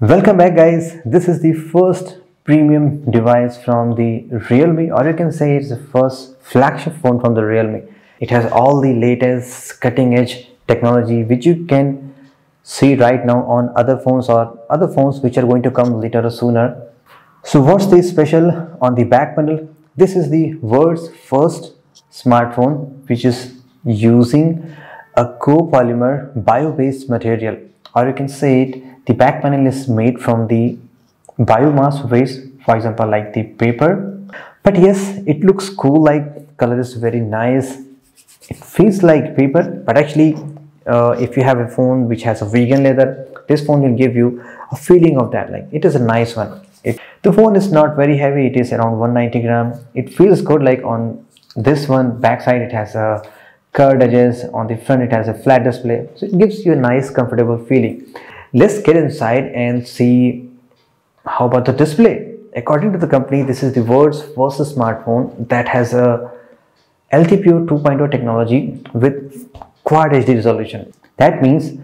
Welcome back guys. This is the first premium device from the Realme or you can say it's the first flagship phone from the Realme. It has all the latest cutting edge technology which you can see right now on other phones or other phones which are going to come later or sooner. So what's the special on the back panel? This is the world's first smartphone which is using a copolymer bio-based material or you can say it the back panel is made from the biomass waste for example like the paper. But yes it looks cool like color is very nice. It feels like paper but actually uh, if you have a phone which has a vegan leather this phone will give you a feeling of that like it is a nice one. It, the phone is not very heavy it is around 190 gram. It feels good like on this one backside it has a curved edges on the front it has a flat display. So it gives you a nice comfortable feeling let's get inside and see how about the display. According to the company this is the world's first smartphone that has a LTPO 2.0 technology with quad HD resolution. That means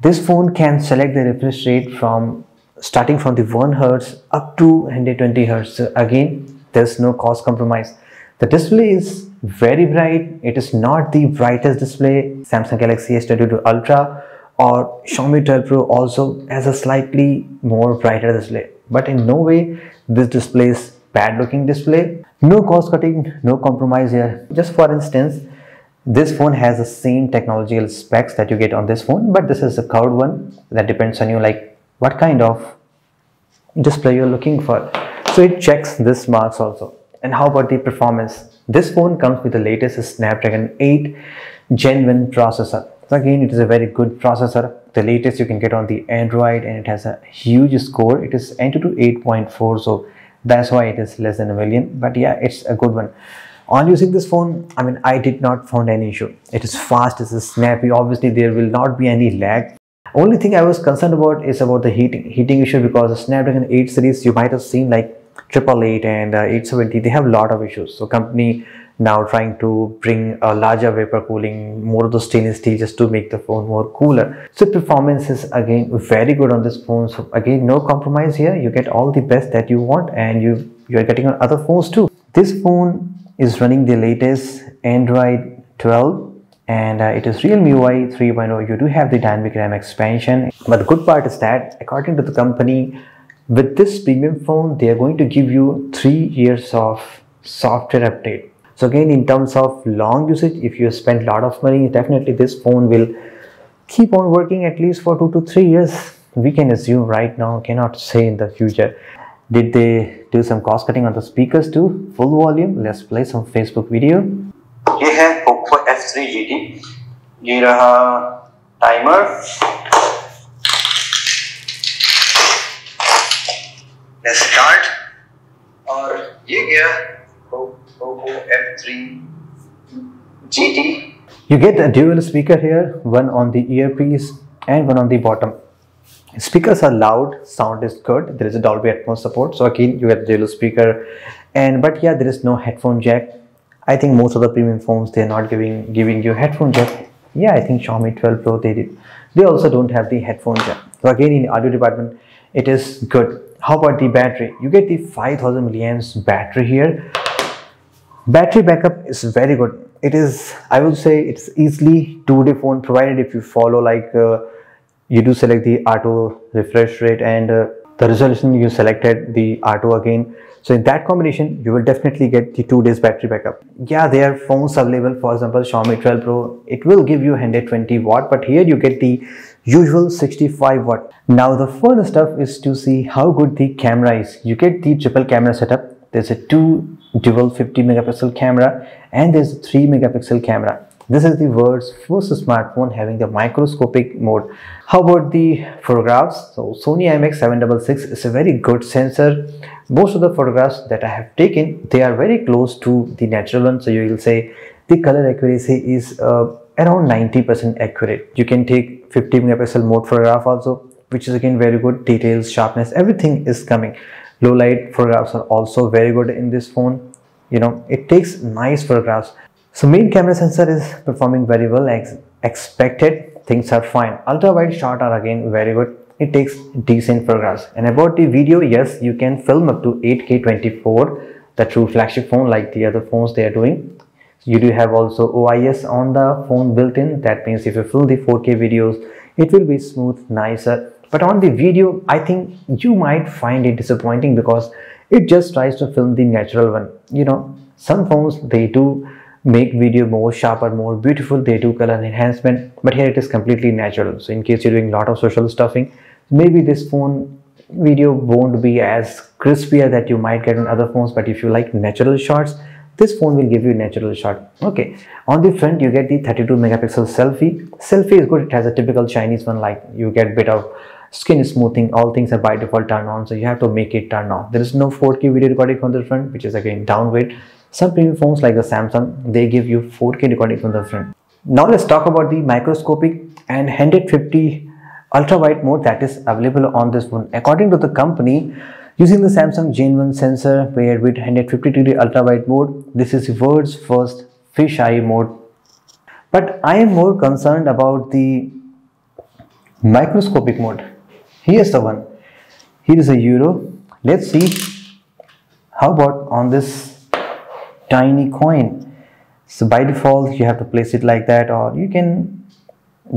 this phone can select the refresh rate from starting from the 1 hertz up to 120 hertz. Again there's no cost compromise. The display is very bright. It is not the brightest display. Samsung galaxy s22 ultra or Xiaomi 12 Pro also has a slightly more brighter display. But in no way this display is bad looking display. No cost cutting no compromise here. Just for instance this phone has the same technological specs that you get on this phone but this is a curved one that depends on you like what kind of display you're looking for. So it checks this marks also. And how about the performance? This phone comes with the latest snapdragon 8 gen 1 processor so again, it is a very good processor, the latest you can get on the Android and it has a huge score. It is Antutu 8.4, so that's why it is less than a million. But yeah, it's a good one. On using this phone, I mean, I did not find any issue. It is fast, it is snappy. Obviously, there will not be any lag. Only thing I was concerned about is about the heating heating issue because the Snapdragon 8 series you might have seen like triple eight and uh, 870 they have a lot of issues so company now trying to bring a larger vapor cooling more of the stainless steel just to make the phone more cooler. So performance is again very good on this phone. So again no compromise here. You get all the best that you want and you you are getting on other phones too. This phone is running the latest android 12 and uh, it is realme ui 3.0 you do have the dynamic ram expansion. But the good part is that according to the company with this premium phone they are going to give you three years of software update so again in terms of long usage if you spend a lot of money definitely this phone will keep on working at least for two to three years we can assume right now cannot say in the future. Did they do some cost cutting on the speakers too? Full volume? Let's play some facebook video. ये है Poco F3 GT ये रहा timer let's start और ये गया F3 GT. You get a dual speaker here, one on the earpiece and one on the bottom. Speakers are loud, sound is good. There is a Dolby Atmos support, so again you get the dual speaker. And but yeah, there is no headphone jack. I think most of the premium phones they are not giving giving you headphone jack. Yeah, I think Xiaomi 12 Pro they did. They also don't have the headphone jack. So again in audio department, it is good. How about the battery? You get the 5000 milliamps battery here battery backup is very good. It is i would say it's easily two day phone provided if you follow like uh, you do select the auto refresh rate and uh, the resolution you selected the auto again. So in that combination you will definitely get the two days battery backup. Yeah there are phones available for example xiaomi 12 pro. It will give you 120 watt but here you get the usual 65 watt. Now the fun stuff is to see how good the camera is. You get the triple camera setup. There's a two dual 50 megapixel camera and there's a 3 megapixel camera. This is the world's first smartphone having the microscopic mode. How about the photographs? So sony imx766 is a very good sensor. Most of the photographs that i have taken they are very close to the natural one. So you will say the color accuracy is uh, around 90 percent accurate. You can take 50 megapixel mode photograph also which is again very good. Details sharpness everything is coming low light photographs are also very good in this phone. You know it takes nice photographs. So main camera sensor is performing very well. As expected. Things are fine. Ultra wide shot are again very good. It takes decent photographs. And about the video yes you can film up to 8k 24 the true flagship phone like the other phones they are doing. You do have also OIS on the phone built in. That means if you film the 4k videos it will be smooth nicer but on the video I think you might find it disappointing because it just tries to film the natural one. You know some phones they do make video more sharper more beautiful. They do color enhancement but here it is completely natural. So in case you're doing a lot of social stuffing maybe this phone video won't be as crispier that you might get in other phones. But if you like natural shots this phone will give you natural shot. Okay. On the front you get the 32 megapixel selfie. Selfie is good. It has a typical chinese one like you get bit of skin smoothing. All things are by default turned on so you have to make it turn on there is no 4k video recording from the front which is again downgrade. Some premium phones like the samsung they give you 4k recording from the front. Now let's talk about the microscopic and 150 ultra wide mode that is available on this phone. According to the company using the samsung JN1 sensor paired with 150 degree ultra wide mode this is world's first fisheye mode. But i am more concerned about the microscopic mode here's the one. Here is a euro. Let's see. How about on this tiny coin? So by default you have to place it like that or you can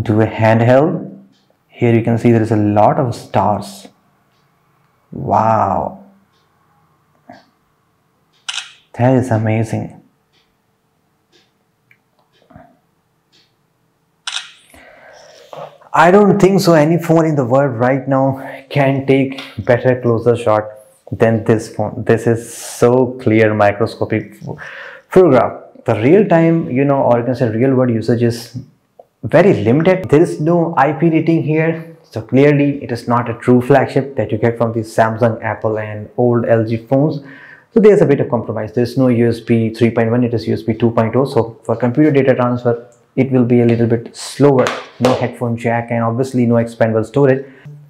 do a handheld. Here you can see there is a lot of stars. Wow. That is amazing I don't think so any phone in the world right now can take better closer shot than this phone. This is so clear microscopic photograph. The real time, you know, or you can say real world usage is very limited. There is no IP rating here. So clearly it is not a true flagship that you get from the Samsung, Apple and old LG phones. So there's a bit of compromise. There's no USB 3.1, it is USB 2.0. So for computer data transfer, it will be a little bit slower. No headphone jack and obviously no expandable storage.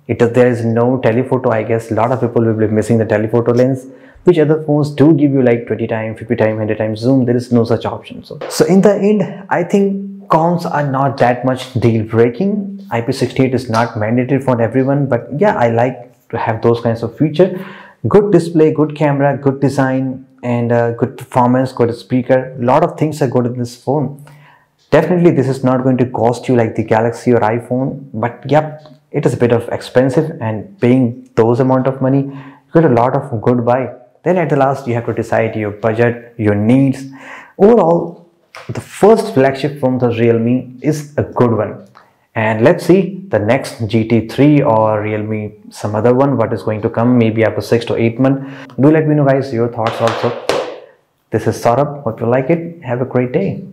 It is, there is no telephoto i guess. A lot of people will be missing the telephoto lens which other phones do give you like 20 time 50 time 100 times zoom. There is no such option. So so in the end i think cons are not that much deal breaking. Ip68 is not mandatory for everyone but yeah i like to have those kinds of feature. Good display good camera good design and uh, good performance good speaker. A lot of things are good in this phone Definitely this is not going to cost you like the Galaxy or iPhone, but yep, it is a bit of expensive and paying those amount of money, you get a lot of good buy. Then at the last, you have to decide your budget, your needs. Overall, the first flagship from the Realme is a good one. And let's see the next GT3 or Realme some other one what is going to come maybe after 6 to 8 months. Do let me know guys your thoughts also. This is Saurabh. Hope you like it. Have a great day.